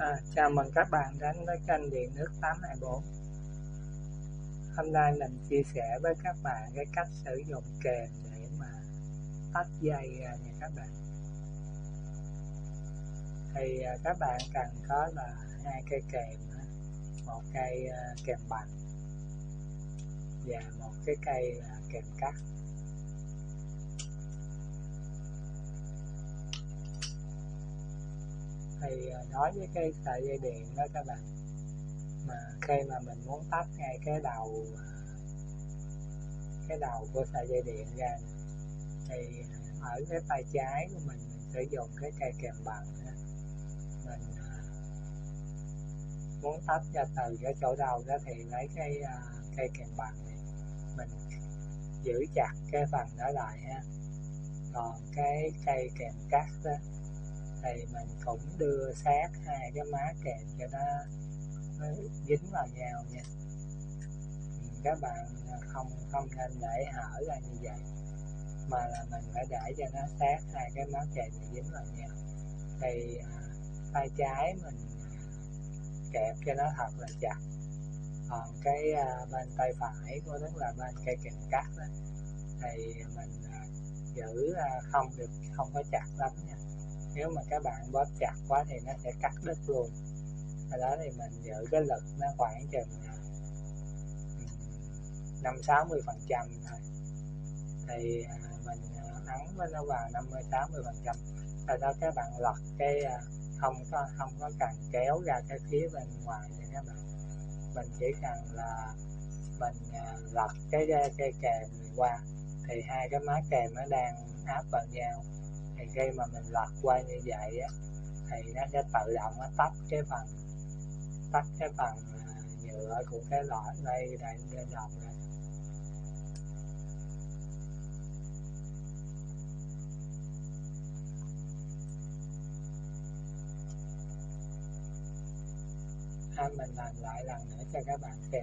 À, chào mừng các bạn đến với kênh Điện Nước 824 Hôm nay mình chia sẻ với các bạn cái cách sử dụng kềm để mà tách dây ra nha các bạn. Thì à, các bạn cần có là hai cây kềm một cây à, kềm bằng và một cái cây kềm cắt. Thì à, nói với cái sợi dây điện đó các bạn. Mà khi mà mình muốn tách ngay cái đầu à, cái đầu của sợi dây điện ra, thì ở cái tay trái của mình mình sử dụng cái cây kèm bằng mình à, muốn tách ra từ cái chỗ đầu đó thì lấy cái cây kèm bằng này, mình giữ chặt cái phần đó lại ha. Còn cái cây kèm cắt đó thì mình cũng đưa sát hai cái má kẹp cho nó, nó dính vào nhau nha. Các bạn không không nên để hở ra như vậy mà là mình phải để cho nó sát hai cái má kẹp này dính vào nhau. Thì à, tay trái mình kẹp cho nó thật là chặt còn cái à, bên tay phải của tức là bên cây kèm cắt đó, thì mình à, giữ không được không có chặt lắm nha nếu mà các bạn bóp chặt quá thì nó sẽ cắt đứt luôn. Ở đó thì mình giữ cái lực nó khoảng chừng ừ, năm sáu mươi phần trăm thôi. Thì à, mình à, ấn với nó vào 50 60 phần trăm. Sau đó các bạn lật cái à, không có không có cần kéo ra cái phía bên ngoài nha các bạn, mình chỉ cần là mình lật cái cây kèm qua. Thì hai cái má kèm nó đang áp vào nhau thì khi mà mình lật qua như vậy á thì nó sẽ tự động nó tách cái phần tách cái phần à, nhựa của cái lọ đây đây đây đồng này à, mình làm lại lần nữa cho các bạn xem.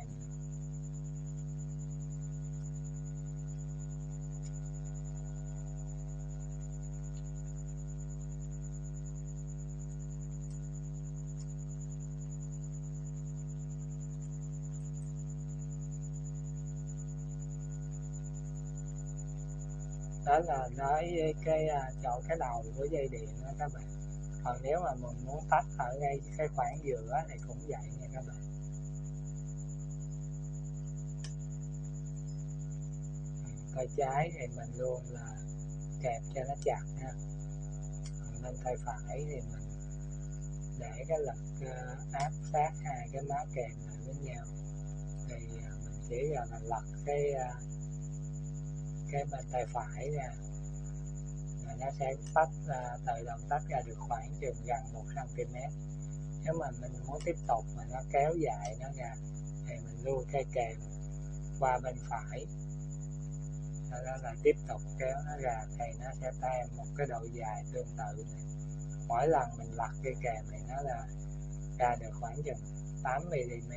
Đó là nói cái à, chỗ cái đầu của dây điện đó các bạn. Còn nếu mà mình muốn tách ở ngay cái khoảng giữa thì cũng vậy nha các bạn. Tay trái thì mình luôn là kẹp cho nó chặt nha. Còn bên tay phải thì mình để cái lực à, áp sát hai cái má kèm lại với nhau. Thì à, mình chỉ là lật cái à, cái bên tay phải ra và nó sẽ tách ra, tự động tách ra được khoảng chừng gần một cm nếu mà mình muốn tiếp tục mà nó kéo dài nó ra thì mình lưu cây kèm qua bên phải. Sau đó là tiếp tục kéo nó ra thì nó sẽ thêm một cái độ dài tương tự này. mỗi lần mình lật cây kèm thì nó là ra được khoảng chừng 8 mm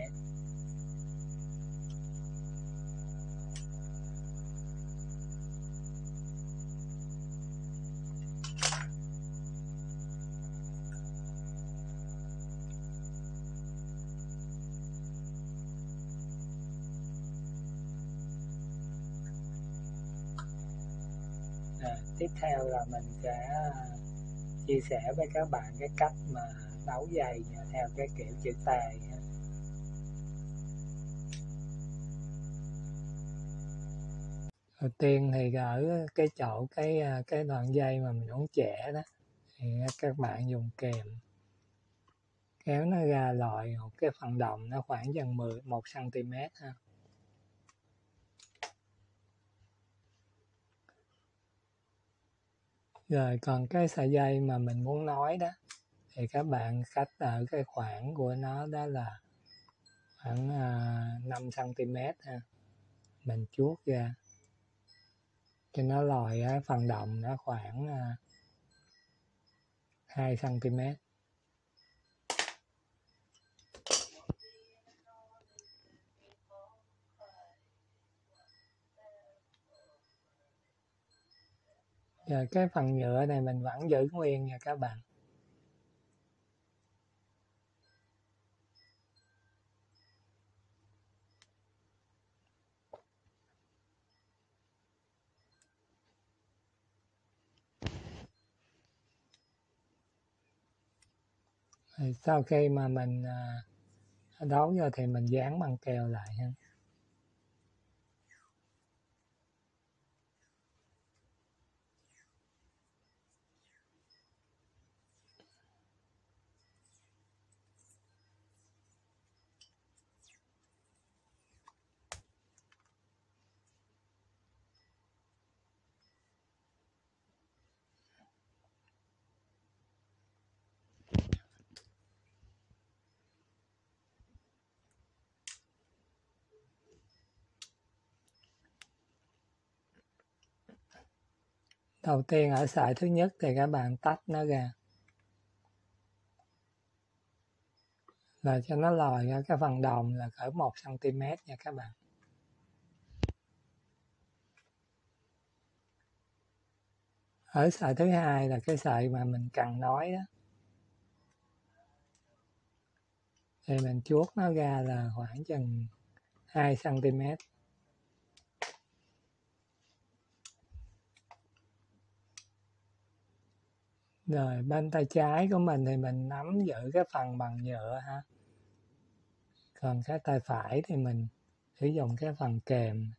tiếp theo là mình sẽ à, chia sẻ với các bạn cái cách mà đấu giày theo cái kiểu chữ tài đầu tiên thì ở cái chỗ cái à, cái đoạn dây mà mình uống trẻ đó, thì các bạn dùng kèm. Kéo nó ra loại một cái phần đồng nó khoảng gần 10 1 cm ha. Rồi còn cái sợi dây mà mình muốn nói đó thì các bạn cách ở cái khoảng của nó đó là khoảng uh, 5 cm ha. Mình chuốt ra. Cho nó lòi cái phần đồng nó khoảng uh, 2 cm rồi cái phần nhựa này mình vẫn giữ nguyên nha các bạn. Sau khi mà mình à, đấu vô thì mình dán băng keo lại ha. Đầu tiên ở sợi thứ nhất thì các bạn tách nó ra. Là cho nó lòi ra cái phần đồng là cỡ 1 cm nha các bạn. Ở sợi thứ hai là cái sợi mà mình cần nói đó. Thì mình chuốt nó ra là khoảng chừng 2 cm rồi, bên tay trái của mình thì mình nắm giữ cái phần bằng nhựa ha. Còn cái tay phải thì mình sử dụng cái phần kèm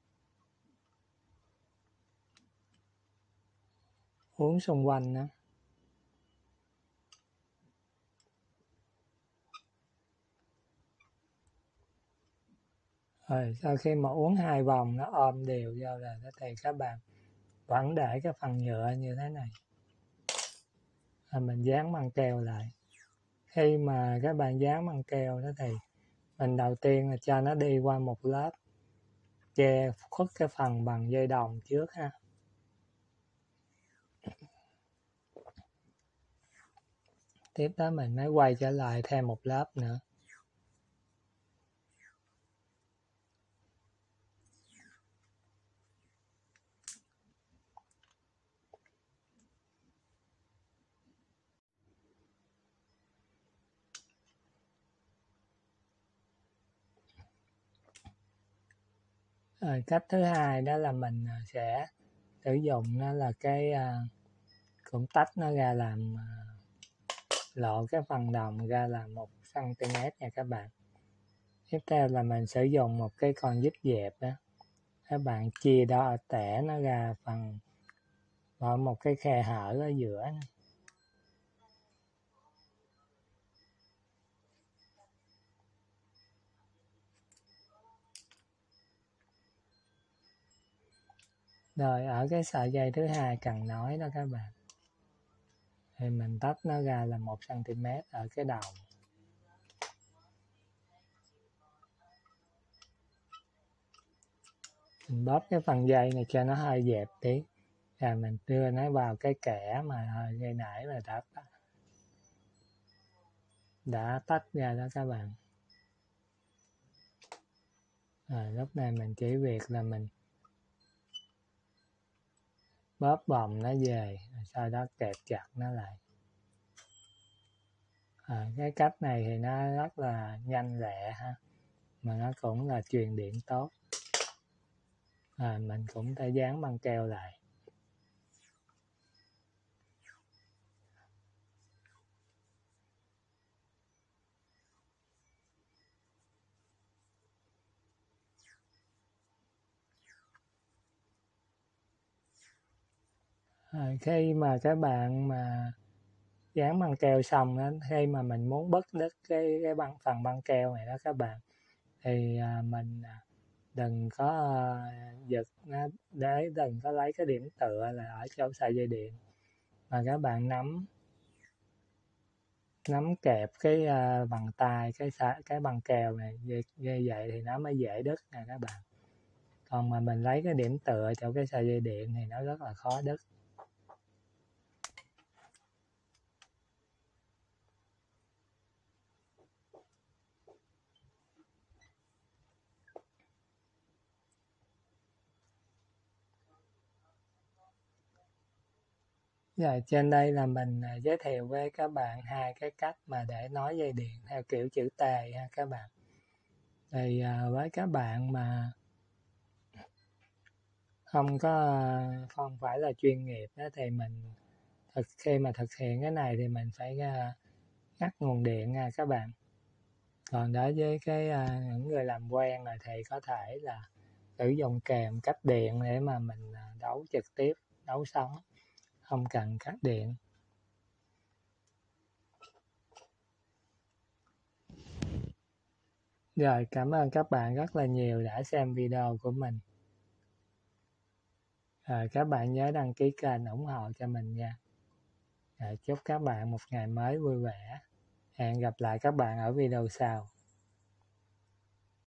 uốn xung quanh đó rồi, sau khi mà uống hai vòng nó ôm đều vô là thì các bạn vẫn để cái phần nhựa như thế này là mình dán băng keo lại. Khi mà các bạn dán băng keo đó thì mình đầu tiên là cho nó đi qua một lớp che, khuất cái phần bằng dây đồng trước ha. Tiếp đó mình mới quay trở lại thêm một lớp nữa. Rồi cách thứ hai đó là mình ờ, sẽ sử dụng nó là cái ờ, cũng tách nó ra làm lộ cái phần đồng ra là một cm nha các bạn. Tiếp theo là mình sử dụng một cái con dít dẹp đó các bạn chia đo tẻ nó ra phần vào một cái khe hở ở giữa rồi, ở cái sợi dây thứ hai cần nói đó các bạn. Thì mình tách nó ra là một cm ở cái đầu. Mình bóp cái phần dây này cho nó hơi dẹp tí. Và mình đưa nó vào cái kẻ mà dây nãy mà đã đã tách ra đó các bạn. Rồi, lúc này mình chỉ việc là mình bóp bồng nó về sau đó kẹp chặt nó lại. À, cái cách này thì nó rất là nhanh lẹ ha mà nó cũng là truyền điện tốt. À, mình cũng phải dán băng keo lại. À, khi mà các bạn mà dán băng keo xong đó khi mà mình muốn bứt đứt cái cái băng phần băng keo này đó các bạn thì à, mình à, đừng có à, giật nó để đừng có lấy cái điểm tựa là ở chỗ sợi dây điện. Mà các bạn nắm nắm kẹp cái uh, bằng tay cái cái bằng keo này như, như vậy thì nó mới dễ đứt nè các bạn. Còn mà mình lấy cái điểm tựa chỗ cái sợi dây điện thì nó rất là khó đứt. Rồi trên đây là mình à, giới thiệu với các bạn hai cái cách mà để nói dây điện theo kiểu chữ tề ha các bạn. Thì à, với các bạn mà không có à, không phải là chuyên nghiệp đó thì mình thực, khi mà thực hiện cái này thì mình phải ngắt nguồn điện nha các bạn còn đối với cái những người làm quen rồi thì có thể là sử dụng kèm cách điện để mà mình đấu trực tiếp, đấu sóng không cần cắt điện. Rồi, cảm ơn các bạn rất là nhiều đã xem video của mình. Rồi, các bạn nhớ đăng ký kênh ủng hộ cho mình nha. Rồi, chúc các bạn một ngày mới vui vẻ. Hẹn gặp lại các bạn ở video sau.